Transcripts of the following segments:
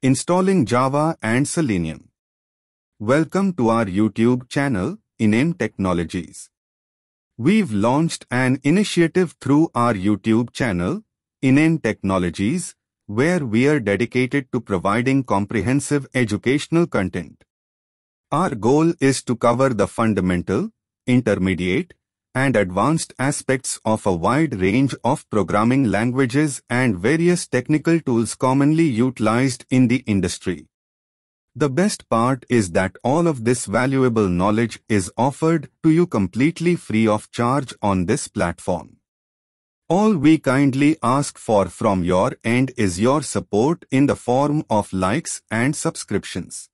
Installing Java and Selenium. Welcome to our YouTube channel, Inem Technologies. We've launched an initiative through our YouTube channel, Inem Technologies, where we are dedicated to providing comprehensive educational content. Our goal is to cover the fundamental, intermediate, and advanced aspects of a wide range of programming languages and various technical tools commonly utilized in the industry. The best part is that all of this valuable knowledge is offered to you completely free of charge on this platform. All we kindly ask for from your end is your support in the form of likes and subscriptions.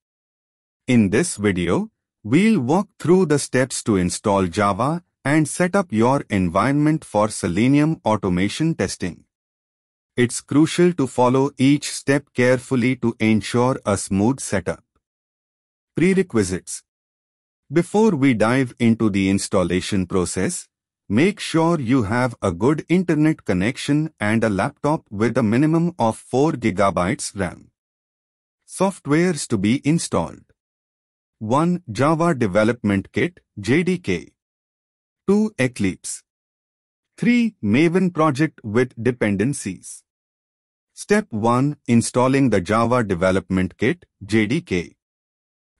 In this video, we'll walk through the steps to install Java and set up your environment for Selenium automation testing. It's crucial to follow each step carefully to ensure a smooth setup. Prerequisites Before we dive into the installation process, make sure you have a good internet connection and a laptop with a minimum of 4 GB RAM. Softwares to be installed 1. Java Development Kit JDK 2. Eclipse 3. Maven project with dependencies. Step 1. Installing the Java Development Kit JDK.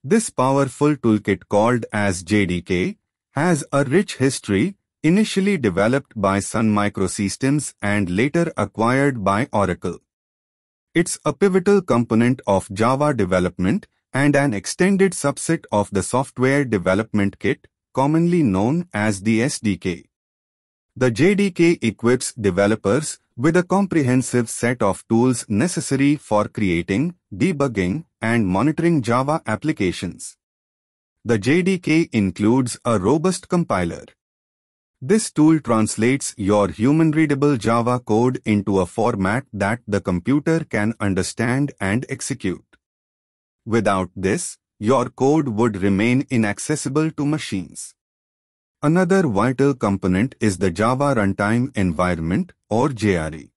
This powerful toolkit called as JDK has a rich history initially developed by Sun Microsystems and later acquired by Oracle. It's a pivotal component of Java development and an extended subset of the Software Development Kit commonly known as the SDK. The JDK equips developers with a comprehensive set of tools necessary for creating, debugging, and monitoring Java applications. The JDK includes a robust compiler. This tool translates your human-readable Java code into a format that the computer can understand and execute. Without this, your code would remain inaccessible to machines. Another vital component is the Java Runtime Environment or JRE.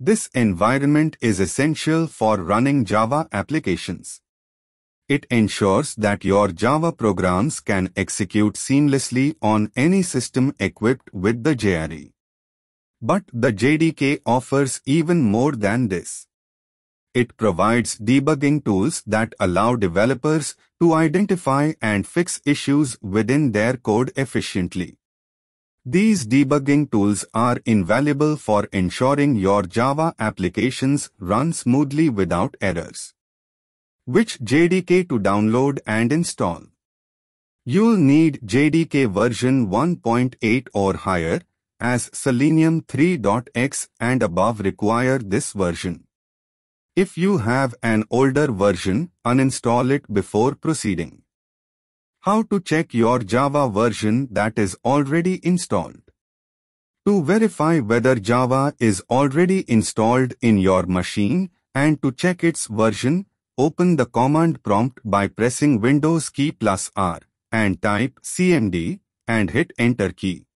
This environment is essential for running Java applications. It ensures that your Java programs can execute seamlessly on any system equipped with the JRE. But the JDK offers even more than this. It provides debugging tools that allow developers to identify and fix issues within their code efficiently. These debugging tools are invaluable for ensuring your Java applications run smoothly without errors. Which JDK to download and install? You'll need JDK version 1.8 or higher, as Selenium 3.x and above require this version. If you have an older version, uninstall it before proceeding. How to check your Java version that is already installed. To verify whether Java is already installed in your machine and to check its version, open the command prompt by pressing Windows key plus R and type cmd and hit enter key.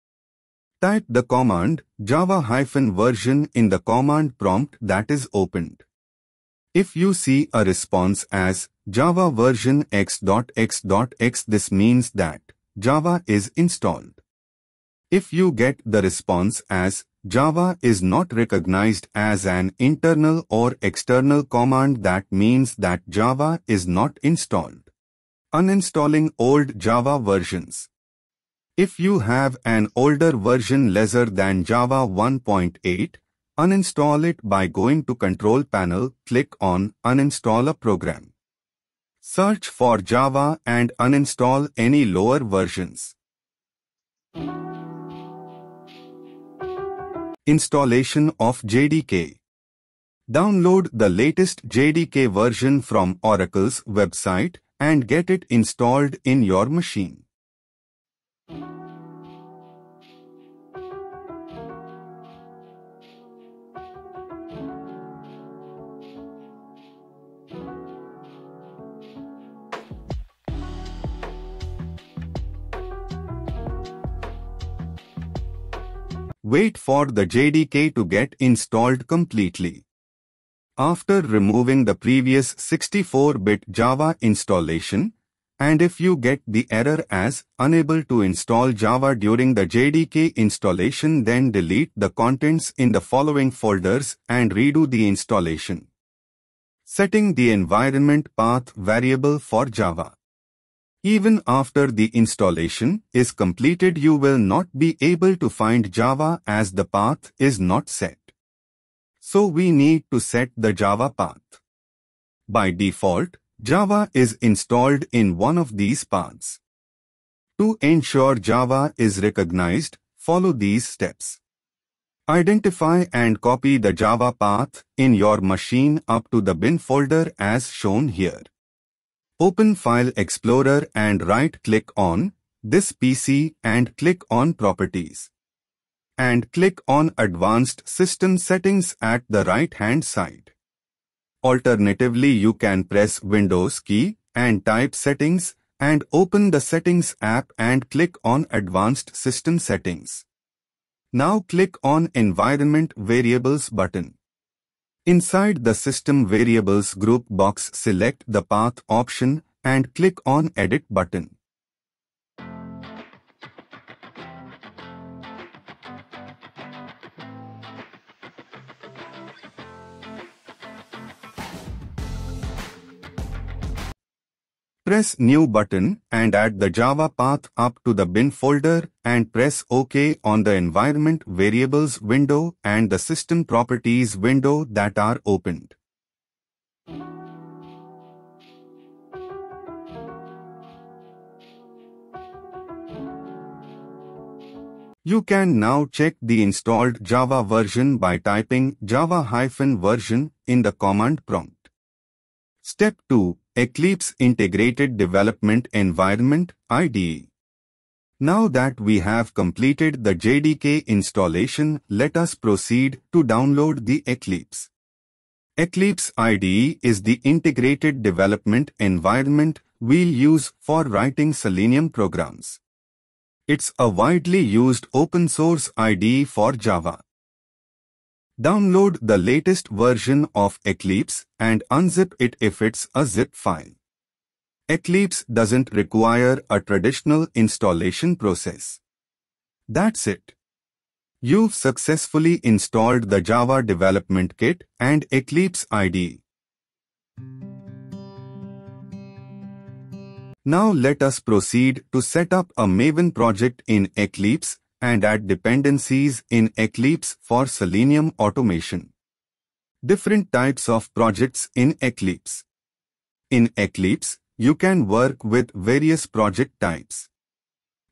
Type the command java-version in the command prompt that is opened. If you see a response as Java version x.x.x this means that Java is installed. If you get the response as Java is not recognized as an internal or external command that means that Java is not installed. Uninstalling old Java versions. If you have an older version lesser than Java 1.8, Uninstall it by going to Control Panel, click on Uninstall a program. Search for Java and uninstall any lower versions. Installation of JDK Download the latest JDK version from Oracle's website and get it installed in your machine. Wait for the JDK to get installed completely. after removing the previous 64-bit Java installation, and if you get the error as unable to install Java during the JDK installation then delete the contents in the following folders and redo the installation. Setting the environment path variable for Java. Even after the installation is completed you will not be able to find Java as the path is not set. So we need to set the Java path. By default, Java is installed in one of these paths. To ensure Java is recognized, follow these steps. Identify and copy the Java path in your machine up to the bin folder as shown here. Open File Explorer and right-click on this PC and click on Properties. And click on Advanced System Settings at the right-hand side. Alternatively, you can press Windows key and type Settings and open the Settings app and click on Advanced System Settings. Now click on Environment Variables button. Inside the System Variables group box select the Path option and click on Edit button. Press New button and add the Java path up to the bin folder and press OK on the Environment Variables window and the System Properties window that are opened. You can now check the installed Java version by typing java-version in the command prompt. Step 2 Eclipse Integrated Development Environment IDE. Now that we have completed the JDK installation, let us proceed to download the Eclipse. Eclipse IDE is the integrated development environment we'll use for writing Selenium programs. It's a widely used open source IDE for Java. Download the latest version of Eclipse and unzip it if it's a zip file. Eclipse doesn't require a traditional installation process. That's it. You've successfully installed the Java Development Kit and Eclipse IDE. Now let us proceed to set up a Maven project in Eclipse and add dependencies in Eclipse for Selenium automation. Different types of projects in Eclipse. In Eclipse, you can work with various project types.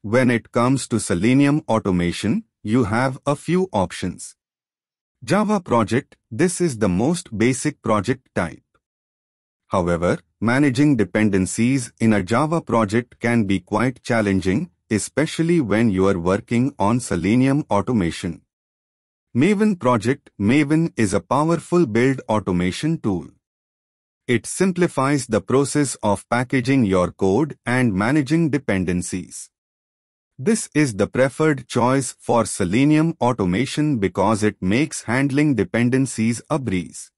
When it comes to Selenium automation, you have a few options. Java project, this is the most basic project type. However, managing dependencies in a Java project can be quite challenging especially when you are working on Selenium automation. Maven Project Maven is a powerful build automation tool. It simplifies the process of packaging your code and managing dependencies. This is the preferred choice for Selenium automation because it makes handling dependencies a breeze.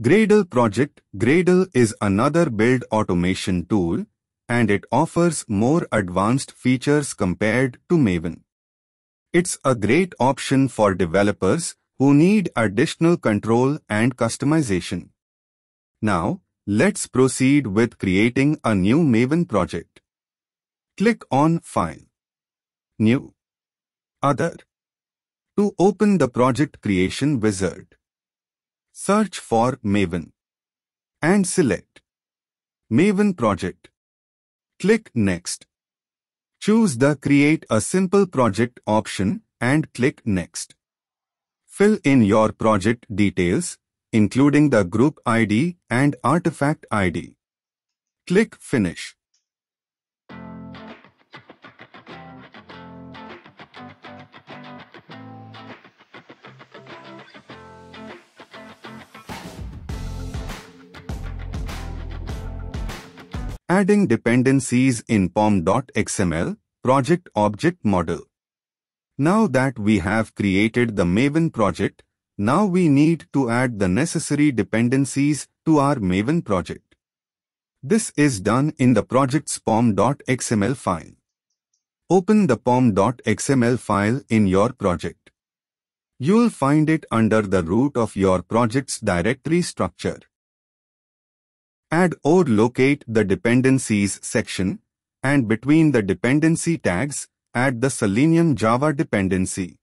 Gradle Project Gradle is another build automation tool and it offers more advanced features compared to Maven. It's a great option for developers who need additional control and customization. Now, let's proceed with creating a new Maven project. Click on File, New, Other. To open the project creation wizard, search for Maven and select Maven project. Click Next. Choose the Create a Simple Project option and click Next. Fill in your project details, including the group ID and artifact ID. Click Finish. Adding dependencies in pom.xml project object model. Now that we have created the Maven project, Now we need to add the necessary dependencies to our Maven project. This is done in the project's pom.xml file. Open the pom.xml file in your project. You'll find it under the root of your project's directory structure. Add or locate the dependencies section and between the dependency tags, add the Selenium Java dependency.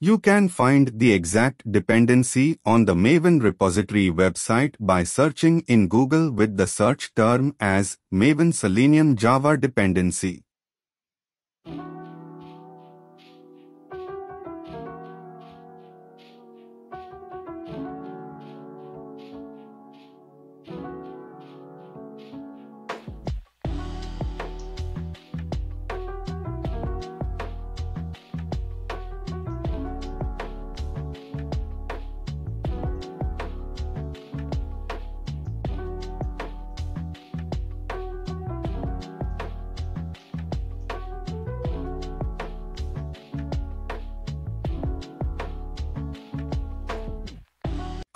You can find the exact dependency on the Maven repository website by searching in Google with the search term as Maven Selenium Java dependency.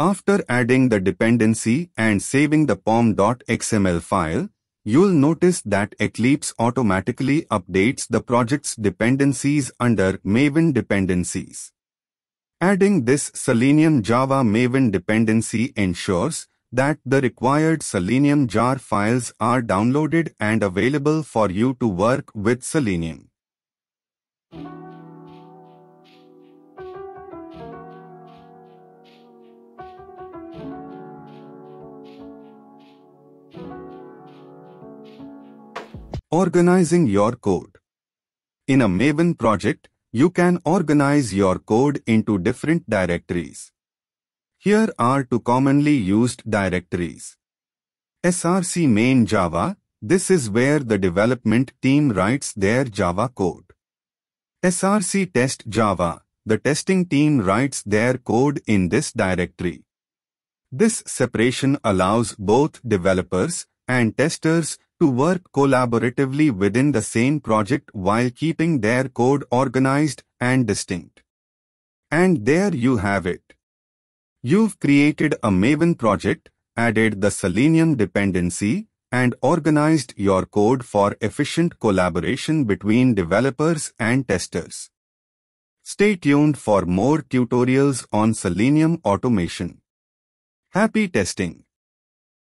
After adding the dependency and saving the pom.xml file, you'll notice that Eclipse automatically updates the project's dependencies under Maven dependencies. Adding this Selenium Java Maven dependency ensures that the required Selenium jar files are downloaded and available for you to work with Selenium. Organizing your code. In a Maven project, you can organize your code into different directories. Here are two commonly used directories. SRC main Java, this is where the development team writes their Java code. SRC test Java, the testing team writes their code in this directory. This separation allows both developers and testers to work collaboratively within the same project while keeping their code organized and distinct. And there you have it. You've created a Maven project, added the Selenium dependency, and organized your code for efficient collaboration between developers and testers. Stay tuned for more tutorials on Selenium automation. Happy testing!